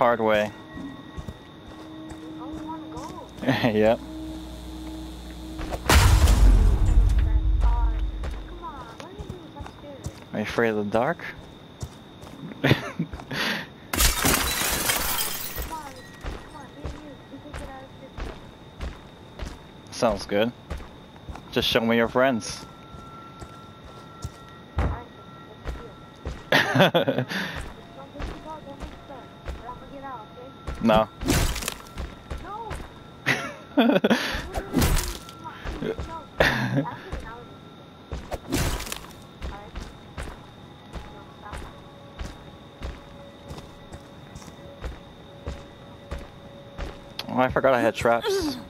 hard way. yep. Are you afraid of the dark? Sounds good. Just show me your friends. No. Oh, I forgot I had traps.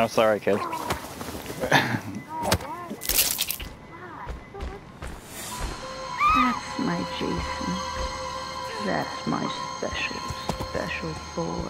I'm sorry, kid. That's my Jason. That's my special, special boy.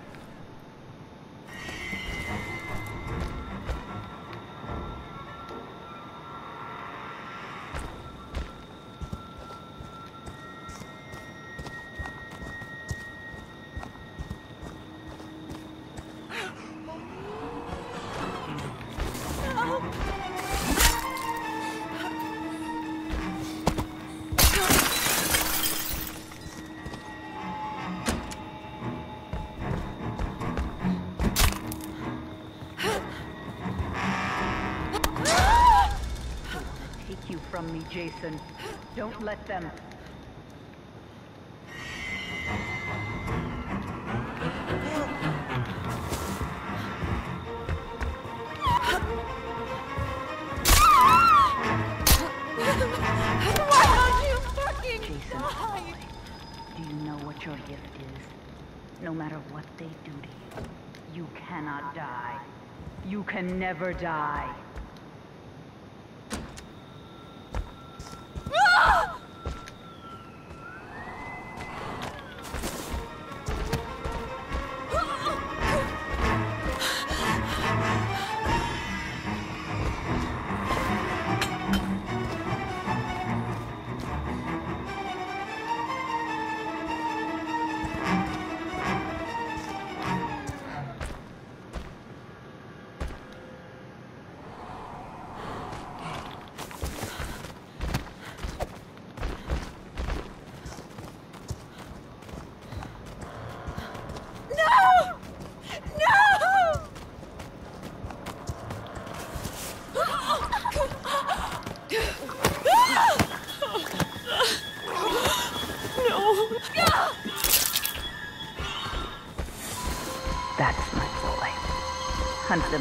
Don't let them... your gift is, no matter what they do to you, you cannot die. You can never die.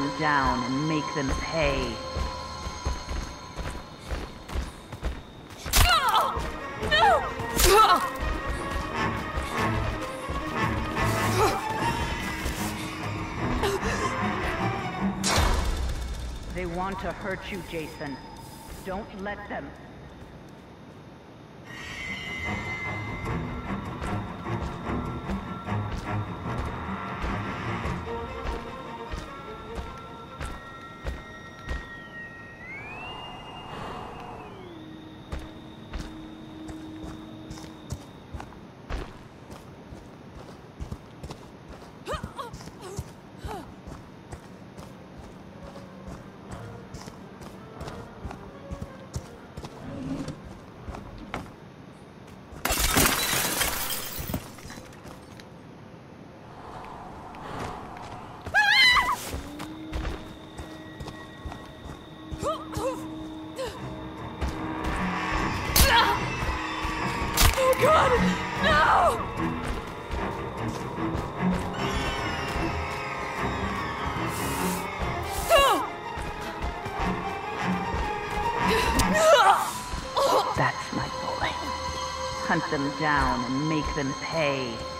Them down and make them pay. No! They want to hurt you, Jason. Don't let them. And pay.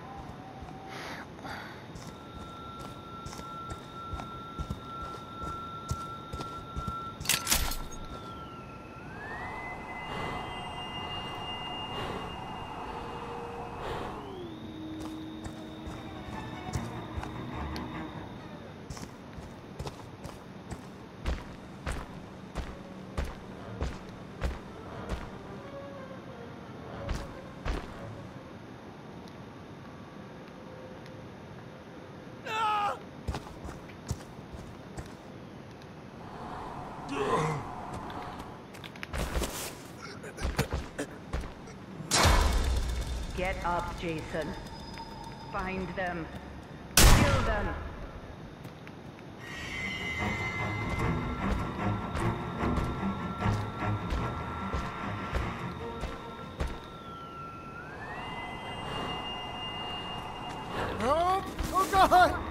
Get up, Jason. Find them. Kill them. Oh, oh God!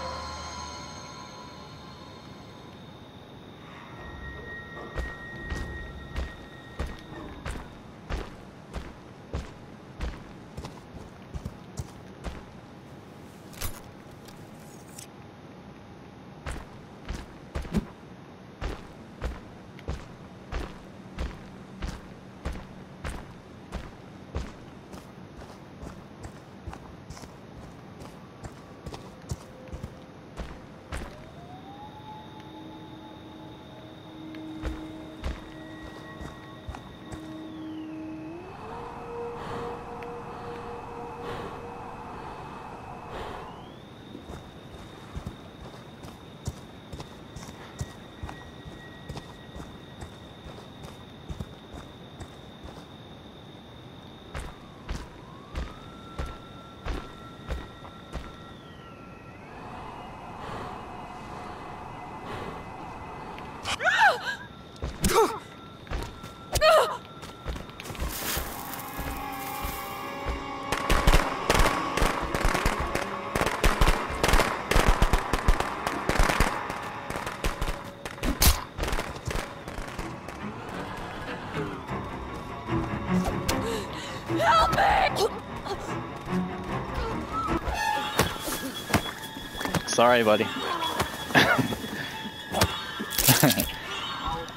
Sorry, buddy.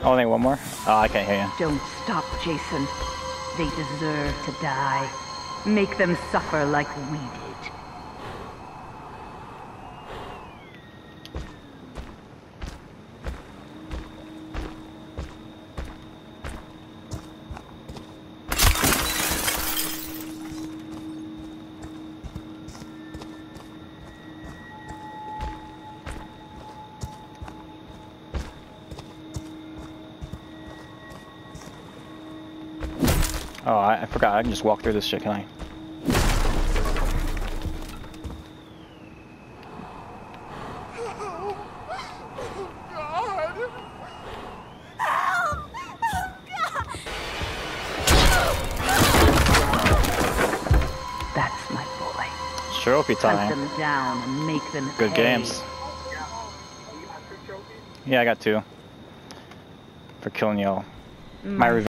Only one more? Oh, I can't hear you. Don't stop, Jason. They deserve to die. Make them suffer like we did. Oh, I, I forgot. I can just walk through this shit, can I? That's my boy. Trophy Hunt time. them down and make them Good pay. games. Yeah, I got two. For killing y'all. My mm. revenge.